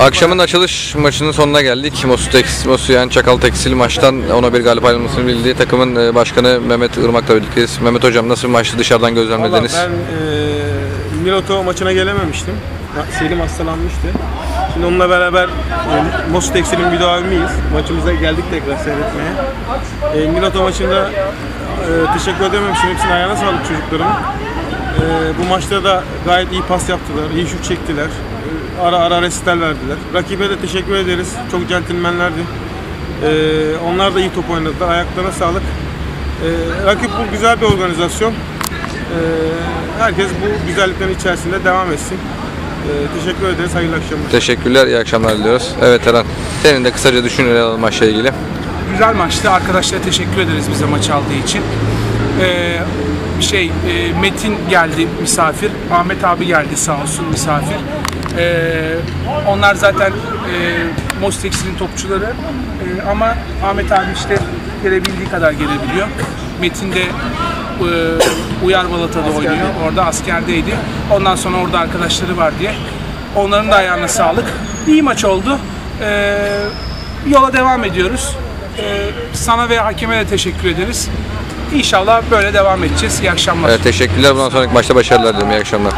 Akşamın açılış maçının sonuna geldik. Mosu, Tekstil, Mosu yani Çakal Tekstil maçtan ona bir galip ayrılmasını bildiği takımın e, başkanı Mehmet Irmak'la birlikteyiz. Mehmet Hocam nasıl bir maçtı dışarıdan gözlemlediniz? ben e, Miloto maçına gelememiştim. Selim hastalanmıştı. Şimdi onunla beraber e, Mosu Tekstil'in müdavimiyiz. Maçımıza geldik tekrar seyretmeye. E, Miloto maçında e, teşekkür edememişim. Hepsinin ayağına sağlık çocuklarımın. E, bu maçta da gayet iyi pas yaptılar, iyi şut çektiler. E, ara ara resital verdiler. Rakibe de teşekkür ederiz. Çok centilmenlerdi. E, onlar da iyi top oynadılar. Ayaklarına sağlık. E, rakip bu güzel bir organizasyon. Ee, herkes bu güzelliklerin içerisinde devam etsin. Ee, teşekkür ederiz. Hayırlı akşamlar. Teşekkürler, iyi akşamlar diliyoruz. Evet Eren, senin de kısaca düşünceleri alalım maçla ilgili. Güzel maçtı. Arkadaşlara teşekkür ederiz bize maç aldığı için. Ee, şey e, Metin geldi misafir. Ahmet abi geldi sağ olsun misafir. Ee, onlar zaten e, Mostex'in topçuları. Ee, ama Ahmet abi işte gelebildiği kadar gelebiliyor. Metin de e, Uyar Balata'da oynuyor. Orada askerdeydi. Ondan sonra orada arkadaşları var diye. Onların da ayağına sağlık. İyi maç oldu. Ee, yola devam ediyoruz. Ee, sana ve hakeme de teşekkür ederiz. İnşallah böyle devam edeceğiz. İyi akşamlar. Evet, teşekkürler. Bundan sonraki maçta başarılar diliyorum. İyi akşamlar.